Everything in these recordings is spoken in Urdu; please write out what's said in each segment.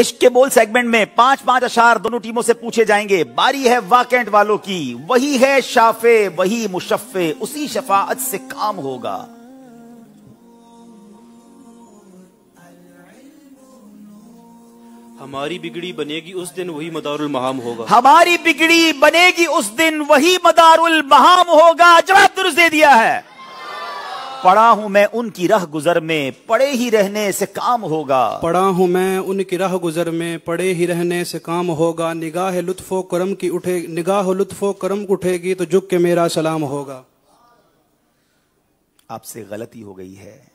عشق کے بول سیگمنٹ میں پانچ پانچ اشار دونوں ٹیموں سے پوچھے جائیں گے۔ باری ہے واکینٹ والوں کی۔ وہی ہے شافے وہی مشفے اسی شفاعت سے کام ہوگا۔ ہماری بگڑی بنے گی اس دن وہی مدار المہام ہوگا۔ ہماری بگڑی بنے گی اس دن وہی مدار المہام ہوگا۔ جواب درست دے دیا ہے۔ پڑا ہوں میں ان کی رہ گزر میں پڑے ہی رہنے سے کام ہوگا۔ پڑا ہوں میں ان کی راہ گزر میں پڑے ہی رہنے سے کام ہوگا۔ نگاہ لطف و کرم کی اٹھے نگاہ لطف و کرم اٹھے گی تو جھک کے میرا سلام ہوگا۔ آپ سے غلطی ہو گئی ہے۔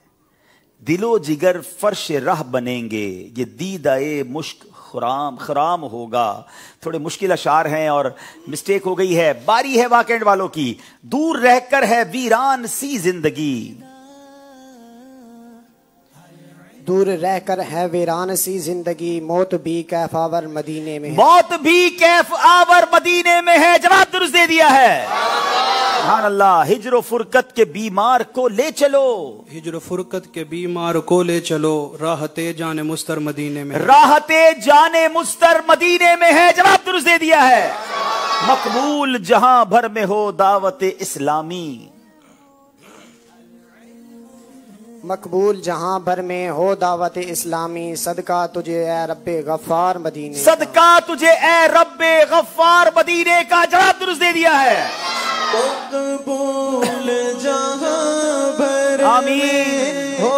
دل و جگر فرش رہ بنیں گے یہ دیدائے مشک خرام خرام ہوگا۔ تھوڑے مشکل اشار ہیں اور مسٹیک ہو گئی ہے۔ باری ہے واکینڈ والوں کی۔ دور رہ کر ہے ویران سی زندگی۔ دور رہ کر ہے ویران سی زندگی۔ موت بھی کیف آور مدینے میں موت بھی کیف آور مدینے میں ہے۔ جواب درست دے دیا ہے۔ سبحان اللہ ہجر و فرقت کے بیمار کو لے چلو۔ ہجر و فرقت کے بیمار کو لے چلو۔ راحتے جان مستر مدینے میں راحت جانے مستر مدینے میں ہے۔ جواب درست دے دیا ہے۔ مقبول جہاں بھر میں ہو دعوت اسلامی۔ مقبول جہاں بھر میں ہو دعوت اسلامی۔ صدقہ تجھے اے رب غفار مدینے کا۔ صدقہ تجھے اے رب غفار مدینے کا۔ جواب درست دے دیا ہے۔ مقبول جہاں بھر آمین. ہو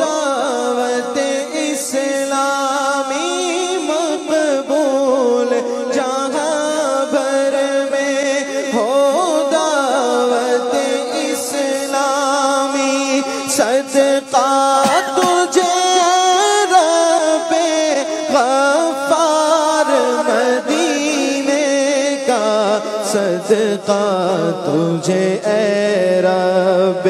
دعوت اسلامی مقبول جہاں بھر میں ہو دعوت اسلامی صدقہ تجھے اے رب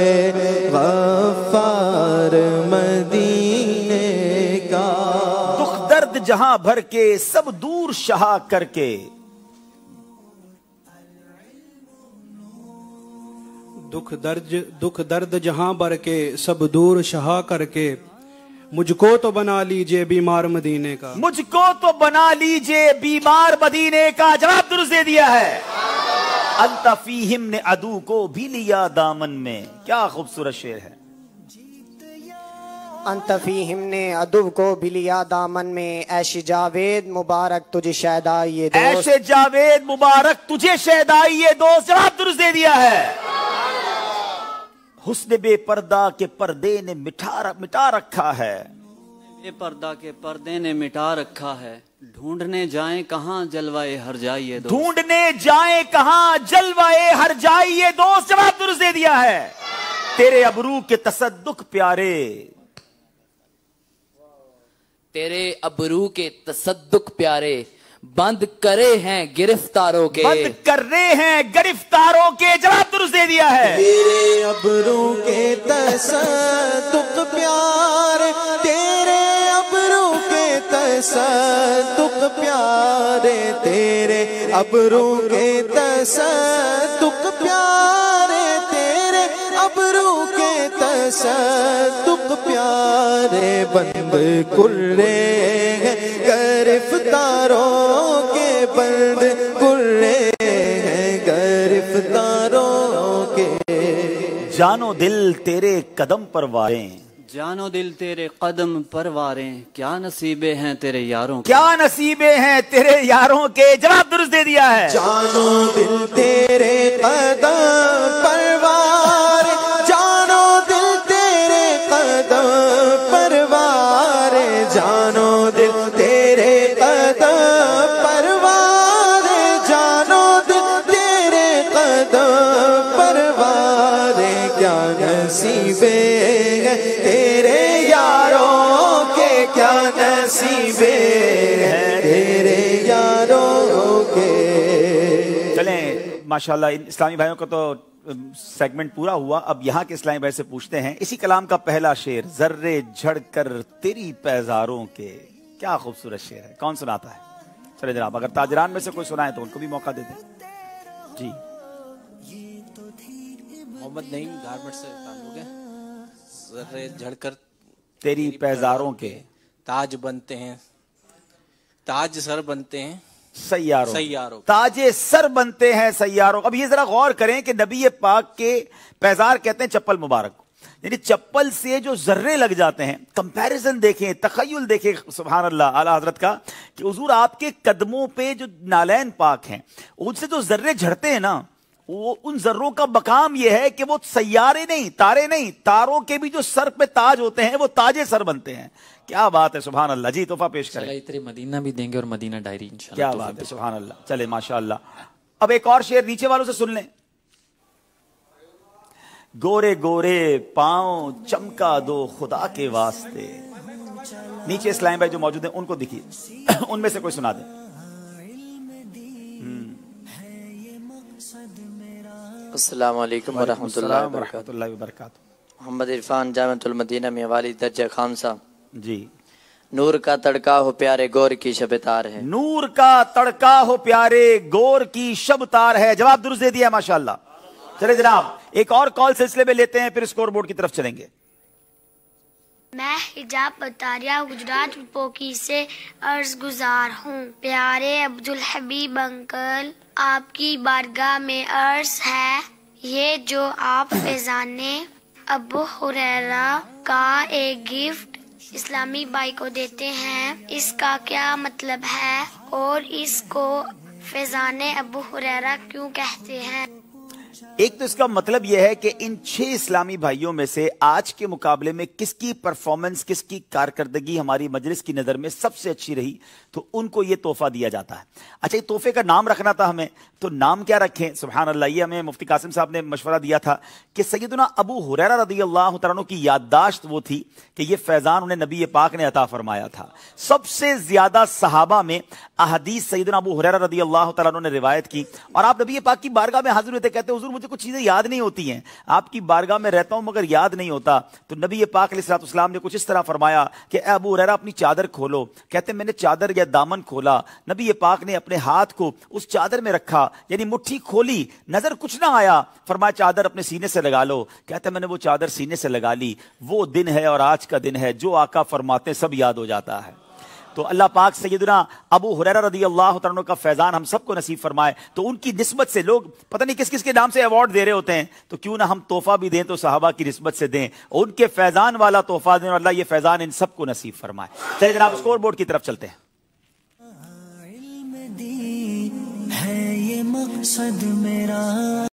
غفار مدینے کا۔ دکھ درد جہاں بھر کے سب دور شہا کر کے۔ دکھ درد دکھ درد جہاں بر کے سب دور شہا کر کے۔ مجھ کو تو بنا لیجیے بیمار مدینے کا۔ مجھ کو تو بنا لیجیے بیمار مدینے کا۔ جواب درست دے دیا ہے۔ انت فیہم نے ادو کو بھی لیا دامن میں۔ کیا خوبصورت شعر ہے۔ انت فیہم نے ادب کو بھی لیا دامن میں۔ ایش جاوید مبارک تجھے یہ دوست۔ ایسے جاوید مبارک تجھے شہدائی یہ دوست۔ جواب درست دے دیا ہے۔ حسن بے پردہ کے پردے نے مٹا رکھا ہے۔ یہ پردہ کے پردے نے مٹا رکھا ہے۔ ڈھونڈنے جائیں کہاں جلوائے ہر جائیے ڈھونڈنے جائیں کہاں جلوائے ہر جائیے دوست؟ جواب درست دے دیا ہے۔ تیرے ابرو کے تصدق پیارے۔ تیرے ابرو کے تصدق پیارے بند کرے ہیں گرفتاروں کے۔ بند کر رہے ہیں گرفتاروں کے جواب درست دے دیا ہے۔ تیرے ابرو کے تصدق پیار تیرے ابرو کے تصدق پیارے تیرے ابرو کے تصدق پیارے تیرے ابرو کے تصدق پیارے بند کرے ہیں، گرفتاروں کے بند کرے ہیں، گرفتاروں کے جانو دل تیرے قدم پر واریں جانو دل تیرے قدم پرواریں کیا نصیبے ہیں تیرے یاروں کے؟ کیا نصیبے ہیں تیرے یاروں کے؟ جواب درست دے دیا ہے۔ جانو دل تیرے قدم پروار نصیبے ہیں۔ تیرے یاروں کے کیا نصیبے ہیں؟ تیرے یاروں کے۔ چلیں، ماشاءاللہ، ان اسلامی بھائیوں کا تو سیگمنٹ پورا ہوا۔ اب یہاں کے اسلامی بھائی سے پوچھتے ہیں۔ اسی کلام کا پہلا شعر ذرے جھڑ کر تیری پیزاروں کے۔ کیا خوبصورت شعر ہے، کون سناتا ہے؟ چلے جناب، اگر تاجران میں سے کوئی سنائے تو ان کو بھی موقع دے دیں۔ جی۔ محمد نعیم گارمنٹ سے تعلق ہے۔ ذرے جھڑ کر تیری پیزاروں کے تاج بنتے ہیں۔ تاج سر بنتے ہیں۔ سیاروں سیاروں تاج سر بنتے ہیں سیاروں۔ اب یہ ذرا غور کریں کہ نبی پاک کے پیزار کہتے ہیں چپل مبارک۔ یعنی چپل سے جو ذرے لگ جاتے ہیں کمپیرزن دیکھیں تخیل دیکھیں سبحان اللہ اعلی حضرت کا کہ حضور آپ کے قدموں پہ جو نالین پاک ہیں ان سے جو ذرے جھڑتے ہیں نا وہ ان ذروں کا مقام یہ ہے کہ وہ سیارے نہیں تارے نہیں تاروں کے بھی جو سر پہ تاج ہوتے ہیں وہ تاجے سر بنتے ہیں۔ کیا بات ہے سبحان اللہ جی تحفہ پیش کریں۔ مدینہ بھی دیں گے اور مدینہ ڈائری کیا بات ہے سبحان اللہ چلے ماشاء اللہ اب ایک اور شعر نیچے والوں سے سن لیں۔ گورے گورے پاؤں چمکا دو خدا کے واسطے۔ نیچے اسلام بھائی جو موجود ہیں ان کو دکھیے۔ ان میں سے کوئی سنا دیں۔ السلام علیکم ورحمۃ اللہ اللہ وبرکاتہ۔ محمد عرفان جامعۃ المدینہ میں والی درجہ خامسا جی۔ نور کا تڑکا ہو پیارے گور کی شب تار ہے۔ نور کا تڑکا ہو پیارے گور کی شب تار ہے۔ جواب درست دے دیا ماشاءاللہ۔ چلے جناب ایک اور کال سلسلے میں لیتے ہیں پھر اسکور بورڈ کی طرف چلیں گے۔ میں حجاب بطاریہ گجرات پوکی سے عرض گزار ہوں۔ پیارے عبدالحبیب انکل، آپ کی بارگاہ میں عرض ہے یہ جو آپ فیضان ابو حریرہ کا ایک گفٹ اسلامی بھائی کو دیتے ہیں، اس کا کیا مطلب ہے؟ اور اس کو فیضان ابو حریرہ کیوں کہتے ہیں؟ ایک تو اس کا مطلب یہ ہے کہ ان چھ اسلامی بھائیوں میں سے آج کے مقابلے میں کس کی پرفارمنس کس کی کارکردگی ہماری مجلس کی نظر میں سب سے اچھی رہی، تو ان کو یہ تحفہ دیا جاتا ہے۔ اچھا یہ تحفے کا نام رکھنا تھا ہمیں، تو نام کیا رکھیں؟ سبحان اللہ، یہ ہمیں مفتی قاسم صاحب نے مشورہ دیا تھا کہ سیدنا ابو حریرہ رضی اللہ عنہ کی یادداشت وہ تھی کہ یہ فیضان انہیں نبی پاک نے عطا فرمایا تھا۔ سب سے زیادہ صحابہ میں احادیث سیدنا ابو حریرہ رضی اللہ تعالیٰ نے روایت کی، اور آپ نبی پاک کی بارگاہ میں حاضر ہوئے تھے، کہتے حضور حضور مجھے کچھ چیزیں یاد نہیں ہوتی ہیں۔ آپ کی بارگاہ میں رہتا ہوں مگر یاد نہیں ہوتا۔ تو نبی پاک علیہ السلاط اسلام نے کچھ اس طرح فرمایا کہ اے ابو ریرا اپنی چادر کھولو۔ کہتے ہیں، میں نے چادر یا دامن کھولا۔ نبی پاک نے اپنے ہاتھ کو اس چادر میں رکھا یعنی مٹھی کھولی۔ نظر کچھ نہ آیا۔ فرمایا، چادر اپنے سینے سے لگا لو۔ کہتے ہیں، میں نے وہ چادر سینے سے لگا لی۔ وہ دن ہے اور آج کا دن ہے۔ جو آقا فرماتے، سب یاد ہو جاتا ہے۔ تو اللہ پاک سیدنا ابو حریرہ رضی اللہ عنہ کا فیضان ہم سب کو نصیب فرمائے۔ تو ان کی نسبت سے لوگ پتہ نہیں کس کس کے نام سے ایوارڈ دے رہے ہوتے ہیں۔ تو کیوں نہ ہم تحفہ بھی دیں تو صحابہ کی نسبت سے دیں۔ ان کے فیضان والا تحفہ دیں اور اللہ یہ فیضان ان سب کو نصیب فرمائے۔ چلے جناب اسکور بورڈ کی طرف چلتے ہیں۔ علم دین ہے یہ مقصد میرا۔